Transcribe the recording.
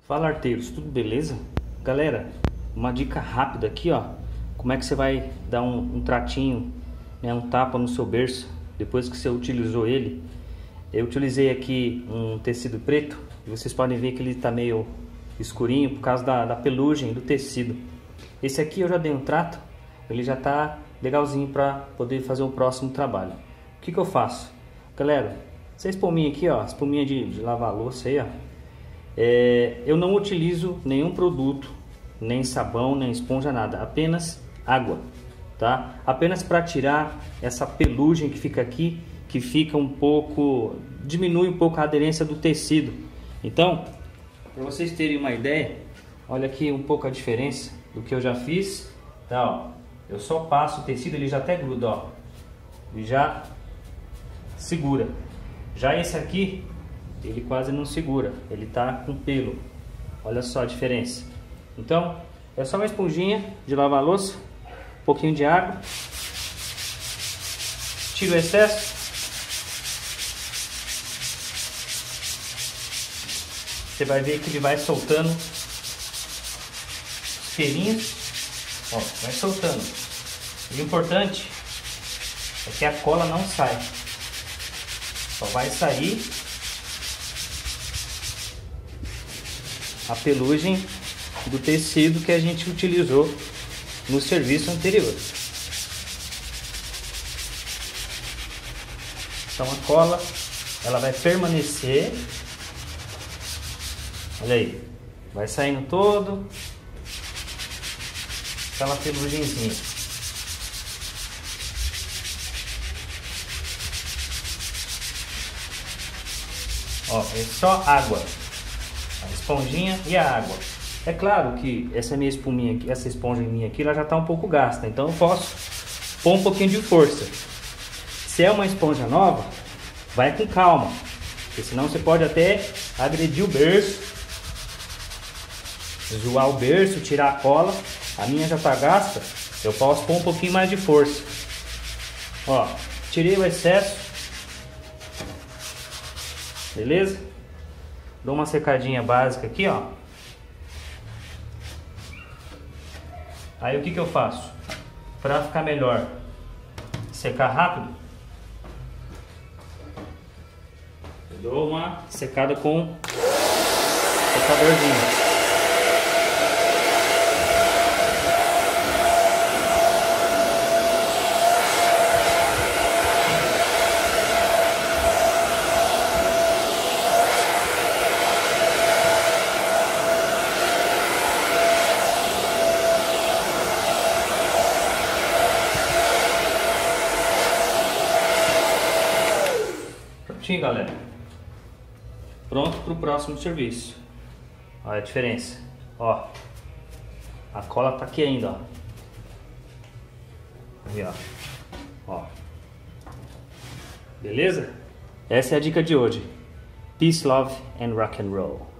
Fala arteiros, tudo beleza? Galera, uma dica rápida aqui ó, como é que você vai dar um, um tratinho, né, um tapa no seu berço depois que você utilizou ele. Eu utilizei aqui um tecido preto e vocês podem ver que ele está meio escurinho por causa da, da pelugem do tecido. Esse aqui eu já dei um trato, ele já está legalzinho para poder fazer o próximo trabalho. O que, que eu faço? Galera, essa espuminha aqui, ó, espuminha de, de lavar louça aí, ó, é, eu não utilizo nenhum produto, nem sabão, nem esponja, nada, apenas água, tá? Apenas para tirar essa pelugem que fica aqui, que fica um pouco, diminui um pouco a aderência do tecido. Então, para vocês terem uma ideia, olha aqui um pouco a diferença do que eu já fiz, tá? Ó, eu só passo o tecido, ele já até gruda, ó, e já segura. Já esse aqui, ele quase não segura, ele tá com pelo. Olha só a diferença. Então, é só uma esponjinha de lavar louça, um pouquinho de água, tira o excesso. Você vai ver que ele vai soltando os pelinhos, ó, vai soltando. E o importante é que a cola não sai. Só vai sair a pelugem do tecido que a gente utilizou no serviço anterior. Então a cola ela vai permanecer. Olha aí, vai saindo todo aquela pelugenzinha. Ó, é só água a esponjinha e a água. É claro que essa minha espuminha aqui, essa esponja minha aqui, ela já está um pouco gasta, então eu posso pôr um pouquinho de força. Se é uma esponja nova, vai com calma, porque senão você pode até agredir o berço, zoar o berço, tirar a cola. A minha já está gasta, eu posso pôr um pouquinho mais de força. Ó, tirei o excesso, beleza? Dou uma secadinha básica aqui, ó. Aí o que que eu faço? Para ficar melhor, secar rápido, eu dou uma secada com secadorzinho. Prontinho, galera. Pronto para o próximo serviço. Olha a diferença. Ó. A cola tá aqui ainda, ó. Aí, ó. Ó. Beleza? Essa é a dica de hoje. Peace, love and rock and roll.